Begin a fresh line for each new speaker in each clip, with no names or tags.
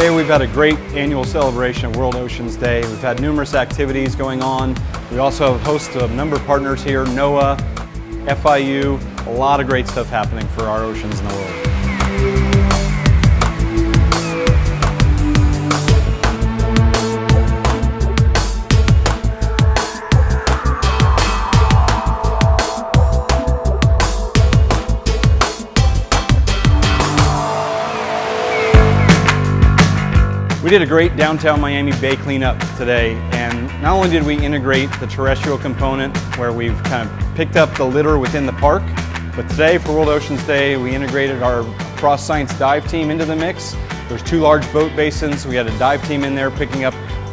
Today we've had a great annual celebration of World Oceans Day. We've had numerous activities going on. We also have a host of number of partners here, NOAA, FIU, a lot of great stuff happening for our oceans in the world. We did a great downtown Miami Bay cleanup today, and not only did we integrate the terrestrial component where we've kind of picked up the litter within the park, but today for World Oceans Day, we integrated our Frost Science dive team into the mix. There's two large boat basins. We had a dive team in there picking up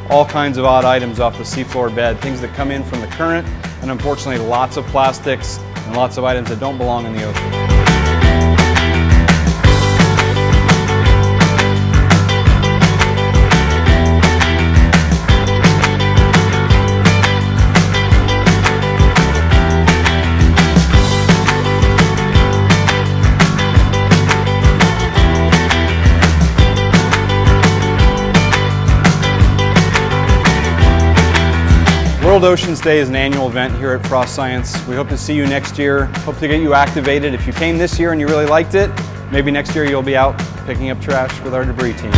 all kinds of odd items off the seafloor bed, things that come in from the current, and unfortunately lots of plastics and lots of items that don't belong in the ocean. World Oceans Day is an annual event here at Frost Science. We hope to see you next year. Hope to get you activated. If you came this year and you really liked it, maybe next year you'll be out picking up trash with our debris team.